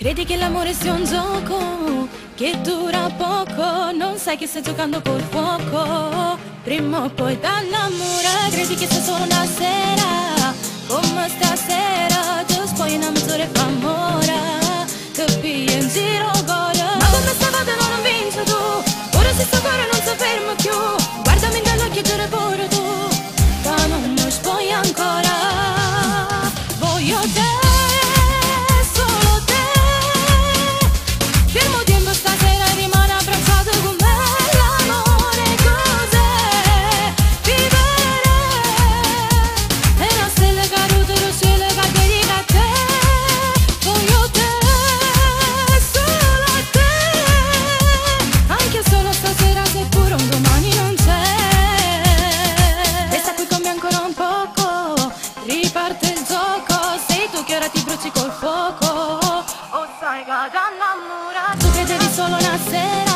Credi che l'amore sia un gioco che dura poco, non sai che stai giocando col fuoco. Prima o poi dall'amore credi che sia solo una sera. riparte il gioco Sei tu che ora ti bruci col fuoco. Oh sai che già innamorato Credevi solo una sera